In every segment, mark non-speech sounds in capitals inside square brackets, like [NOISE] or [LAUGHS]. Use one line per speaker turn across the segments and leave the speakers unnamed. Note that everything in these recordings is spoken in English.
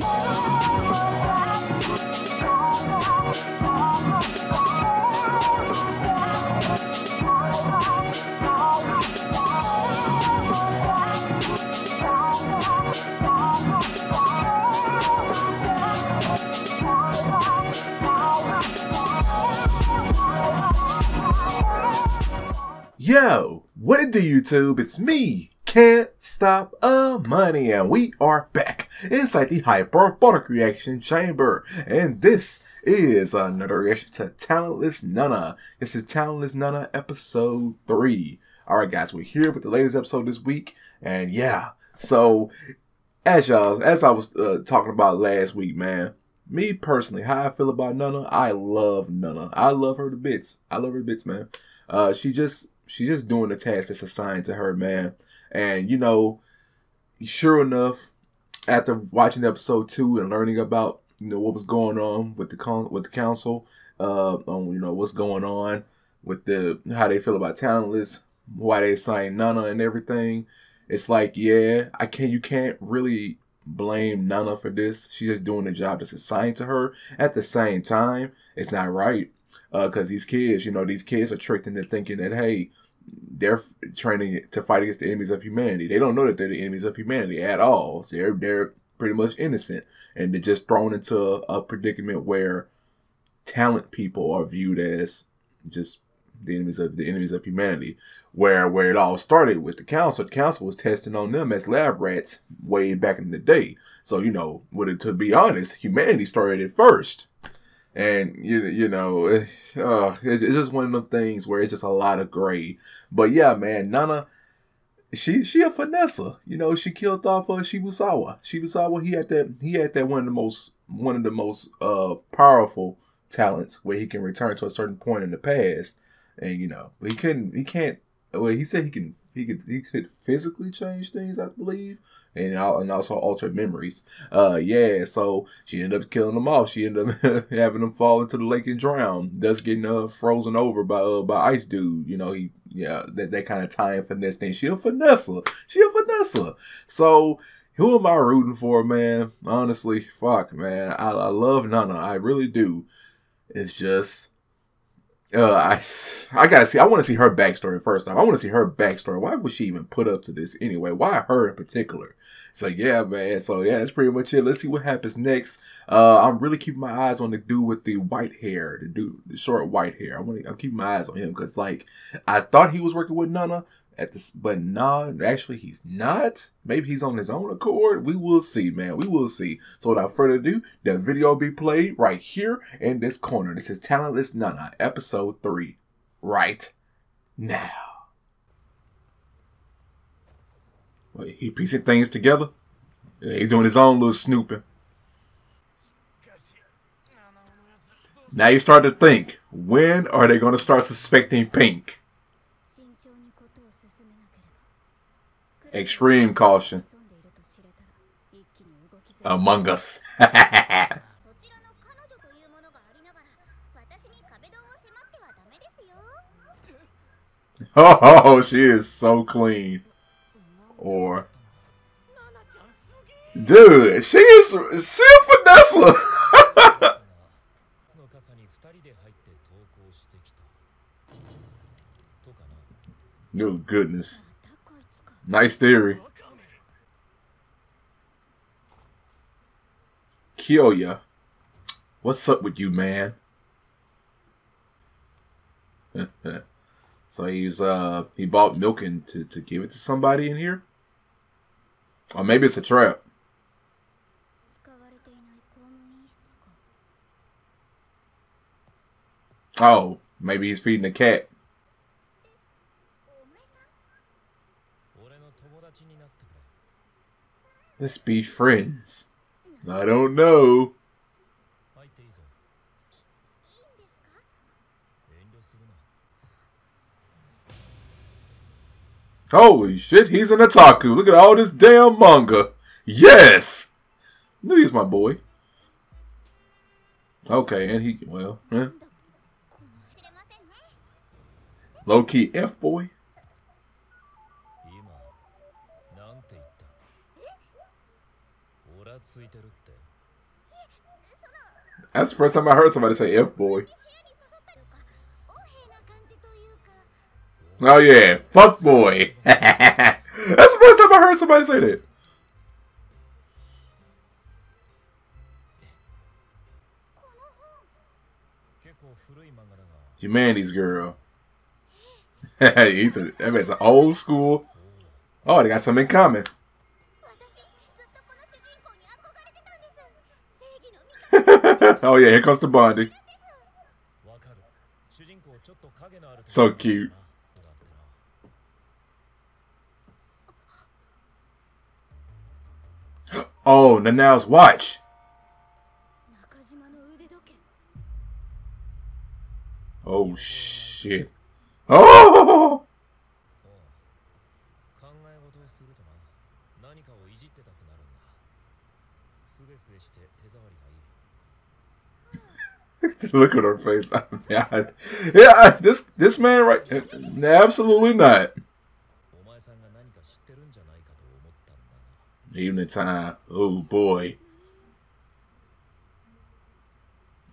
Yo, what it do, YouTube? It's me, Can't Stop Amani, and we are back inside the Hyperbolic Reaction Chamber. And this is another reaction to Talentless Nana. This is Talentless Nana episode 3. Alright, guys, we're here with the latest episode this week, and yeah, so as y'all, as I was uh, talking about last week, man, me personally, how I feel about Nana, I love Nana. I love her to bits. I love her to bits, man. Uh, she just she's just doing the task that's assigned to her, man. And you know, sure enough, after watching episode two and learning about you know what was going on with the con- with the council, uh, on you know what's going on with the how they feel about talentless, why they signed Nana and everything. It's like, yeah, I can't. You can't really blame Nana for this. She's just doing the job that's assigned to her. At the same time, it's not right because uh, these kids, you know, these kids are tricked into thinking that hey, they're training to fight against the enemies of humanity. They don't know that they're the enemies of humanity at all. So they're they're pretty much innocent, and they're just thrown into a predicament where talent people are viewed as just the enemies of the enemies of humanity. Where where it all started with the council. The council was testing on them as lab rats way back in the day. So you know, with it, to be honest, humanity started it first and you you know, uh, it's just one of them things where it's just a lot of gray. But yeah, man, Nana, she she a finessa. You know, she killed off uh, Shibusawa. Shibusawa, he had that he had that one of the most one of the most uh powerful talents where he can return to a certain point in the past, and you know, he couldn't he can't. Well, he said he can he could he could physically change things, I believe, and and also alter memories. Uh, yeah. So she ended up killing them off. She ended up [LAUGHS] having them fall into the lake and drown, thus getting uh frozen over by uh, by Ice Dude. You know he yeah that that kind of time finesse thing. She a finesse. She a finesse. So who am I rooting for, man? Honestly, fuck, man. I, I love Nana. I really do. It's just uh, I I gotta see. I want to see her backstory first off. I want to see her backstory. Why was she even put up to this anyway? Why her in particular? So yeah, man. So yeah, that's pretty much it. Let's see what happens next. Uh, I'm really keeping my eyes on the dude with the white hair, the dude, the short white hair. I want to. I'm keeping my eyes on him because like I thought he was working with Nana, at this, but nah, actually he's not. Maybe he's on his own accord. We will see, man. We will see. So without further ado, the video will be played right here in this corner. This is Talentless Nana, episode three, right now. Wait, he piecing things together. He's doing his own little snooping. Now you start to think, when are they going to start suspecting Pink? Extreme caution. Among Us. [LAUGHS] oh, she is so clean. Or, dude, she is she a finessa. [LAUGHS] oh goodness. Nice theory. Kyoya, what's up with you, man? [LAUGHS] so he's uh he bought milk and to, to give it to somebody in here? Or maybe it's a trap. Oh, maybe he's feeding the cat. Let's be friends. I don't know. Holy shit, he's an otaku. Look at all this damn manga. Yes! He's my boy. Okay, and he, well, eh. Low key That's the first time I heard somebody say F boy. Oh yeah, fuck boy. [LAUGHS] That's the first time I heard somebody say that. Humanities girl. [LAUGHS] He's a, that man's an old school. Oh, they got something in common. [LAUGHS] oh yeah, here comes the bonding. So cute. [GASPS] Oh, Nanau's watch. Oh shit. [LAUGHS] Oh! [LAUGHS] [LAUGHS] Look at her face. [LAUGHS] Yeah, I, yeah, I, this this man right. Absolutely not. Evening time. Oh boy.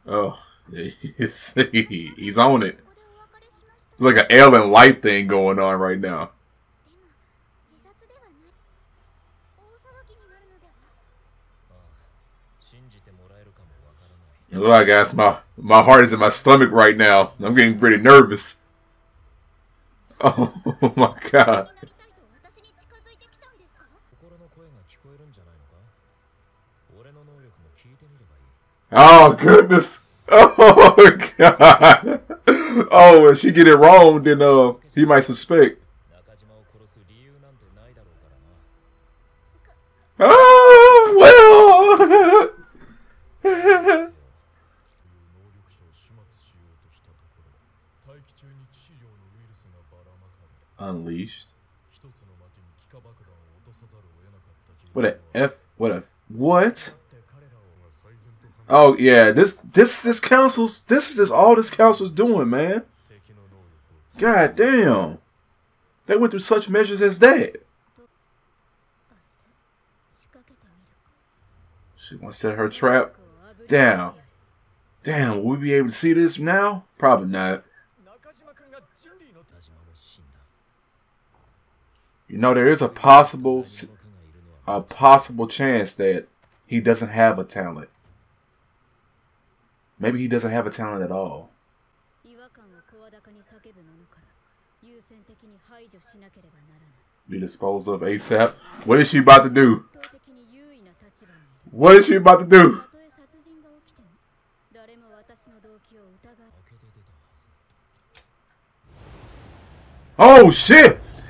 Oh, he's, [LAUGHS] he's on it. It's like an alien light thing going on right now. Look, guys, my my heart is in my stomach right now. I'm getting pretty nervous. [LAUGHS] Oh my god. Oh goodness. [LAUGHS] Oh god. [LAUGHS] Oh, if she get it wrong, then uh, he might suspect. Oh. Unleashed. What a F what a what? Oh yeah, this this this council's this is this all this council's doing, man. God damn. They went through such measures as that. She wants to set her trap. down. Damn, will we be able to see this now? Probably not. You know, there is a possible a possible chance that he doesn't have a talent. Maybe he doesn't have a talent at all. Be disposed of ASAP. What is she about to do? What is she about to do? Oh shit!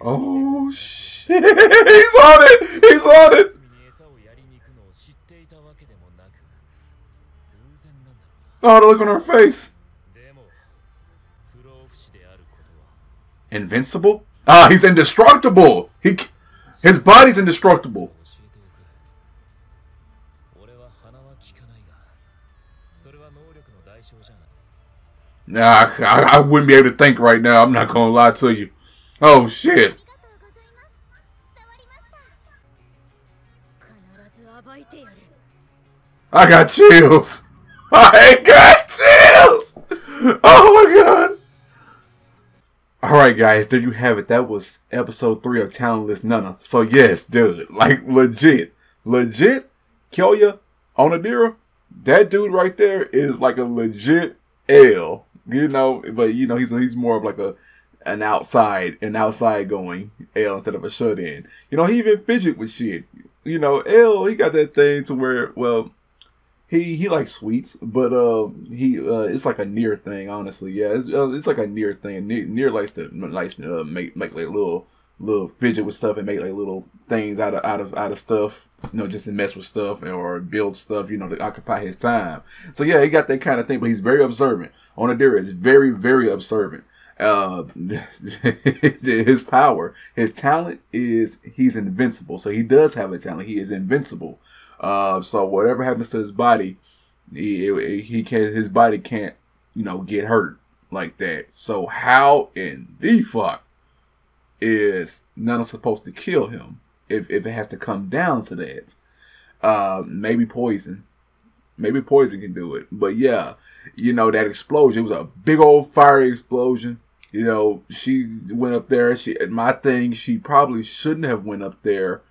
Oh shit! [LAUGHS] He's on it! He's on it! Oh, the look on her face! Invincible? Ah, he's indestructible! He, his body's indestructible. Nah, I, I, wouldn't be able to think right now. I'm not gonna lie to you. Oh shit. I got chills. [LAUGHS] I got chills. Oh my god. All right, guys, there you have it. That was episode three of Talentless Nana. So yes, dude, like legit, legit, Kyoya Onodera. That dude right there is like a legit L, you know. But you know, he's he's more of like a an outside an outside going L instead of a shut in. You know, he even fidget with shit. You know, L he got that thing to where well he he likes sweets, but uh, he uh, it's like a Near thing, honestly. Yeah, it's uh, it's like a Near thing. Near, Near likes to likes to uh, make make like little little fidget with stuff and make like little things out of out of out of stuff, you know, just to mess with stuff or build stuff, you know, to occupy his time. So yeah, he got that kind of thing, but he's very observant. Onodera is very, very observant. Uh, [LAUGHS] his power, his talent is he's invincible. So he does have a talent. He is invincible. Uh, so whatever happens to his body, he he can his body can't you know get hurt like that. So how in the fuck is Nana supposed to kill him if, if it has to come down to that? Uh, maybe poison. Maybe poison can do it. But yeah, you know, that explosion was a big old fiery explosion. You know, she went up there. She my thing, she probably shouldn't have went up there.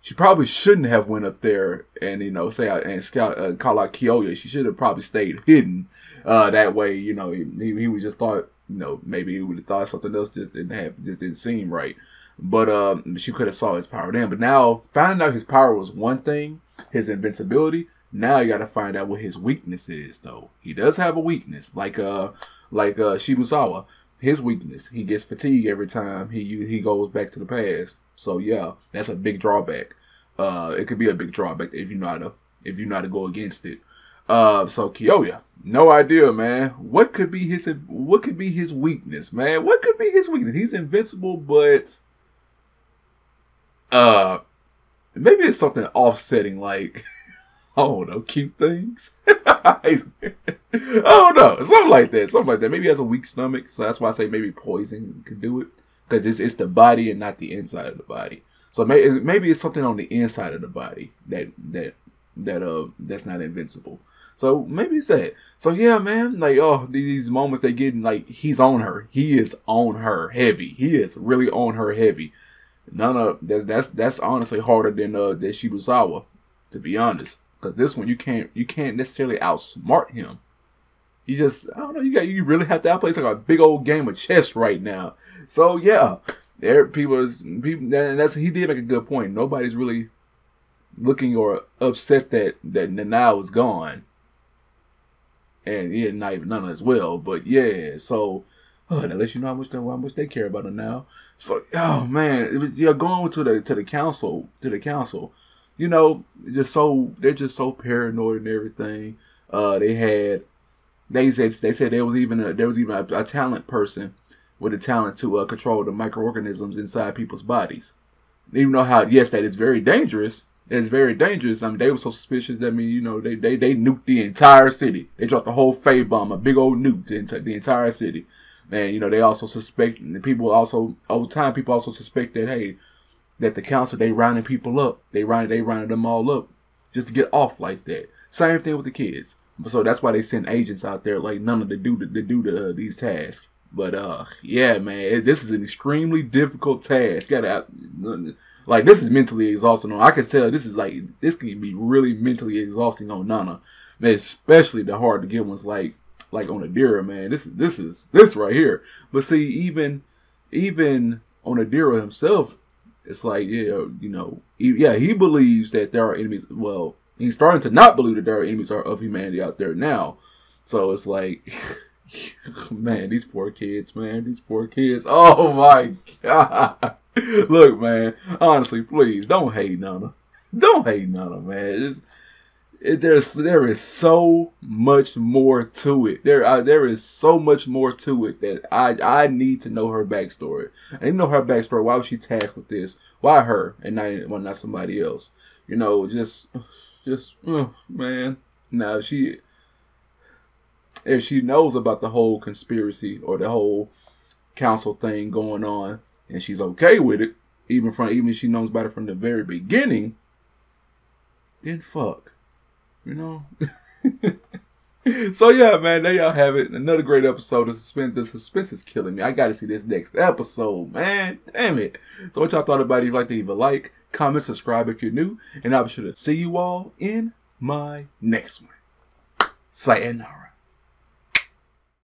She probably shouldn't have went up there and you know say and scout uh, call out Kyoya. She should have probably stayed hidden. Uh, that way, you know, he, he would just thought you know, maybe he would have thought something else just didn't have, just didn't seem right. But um, she could have saw his power then. But now finding out his power was one thing, his invincibility. Now you got to find out what his weakness is, though. He does have a weakness, like uh, like uh, Shibusawa. His weakness, he gets fatigued every time he he goes back to the past. So yeah, that's a big drawback. Uh, it could be a big drawback if you know how to if you know how to go against it. Uh, so Kyoya, no idea, man. What could be his what could be his weakness, man? What could be his weakness? He's invincible, but uh, maybe it's something offsetting, like [LAUGHS] Don't know, cute things. [LAUGHS] Don't know, something like that, something like that. Maybe he has a weak stomach, so that's why I say maybe poison could do it because it's it's the body and not the inside of the body. So maybe maybe it's something on the inside of the body that that that uh that's not invincible. So maybe it's that. So yeah, man, like oh these moments they get like he's on her. He is on her heavy. He is really on her heavy. None of that's that's that's honestly harder than uh than Shibusawa, to be honest. Cause this one you can't you can't necessarily outsmart him. You just I don't know, you got you really have to outplay it's like a big old game of chess right now. So yeah. There people is people and that's he did make a good point. Nobody's really looking or upset that that Nana was gone and yeah, not even none as well. But yeah, so oh, that lets you know how much they, how much they care about it now. So oh man, you're going to the to the council to the council. You know, just so they're just so paranoid and everything. Uh, they had they said they said there was even a there was even a, a talent person with the talent to uh, control the microorganisms inside people's bodies. Even though how yes that is very dangerous, it's very dangerous. I mean, they were so suspicious that I mean, you know, they they they nuked the entire city. They dropped the whole Fade bomb, a big old nuke into the entire city. And you know, they also suspect people also over time people also suspect that hey, that the council they rounding people up. They rounded they rounded them all up just to get off like that. Same thing with the kids. So that's why they send agents out there like none of the do to, do the, uh, these tasks. But uh, yeah, man, this is an extremely difficult task. Got to like this is mentally exhausting. I can tell this is like this can be really mentally exhausting on Nana, man, especially the hard to get ones like like Onodera, man. This is this is this right here. But see, even even Onodera himself, it's like yeah, you know, he, yeah, he believes that there are enemies. Well, he's starting to not believe that there are enemies of humanity out there now. So it's like. [LAUGHS] man, these poor kids, man, these poor kids. Oh my god. [LAUGHS] Look, man, honestly, please don't hate Nana. Don't hate Nana, man. It's, it, there's there is so much more to it. There uh, there is so much more to it that I I need to know her backstory. I need to know her backstory. Why was she tasked with this? Why her and not well, not somebody else? You know, just just oh, man. Now she if she knows about the whole conspiracy or the whole council thing going on and she's okay with it, even from even if she knows about it from the very beginning, then fuck. You know? [LAUGHS] so yeah, man, there y'all have it. Another great episode. The suspense, the suspense is killing me. I gotta see this next episode, man. Damn it. So what y'all thought about it? If you'd like to leave a like, comment, subscribe if you're new, and I'll be sure to see you all in my next one. Sayonara.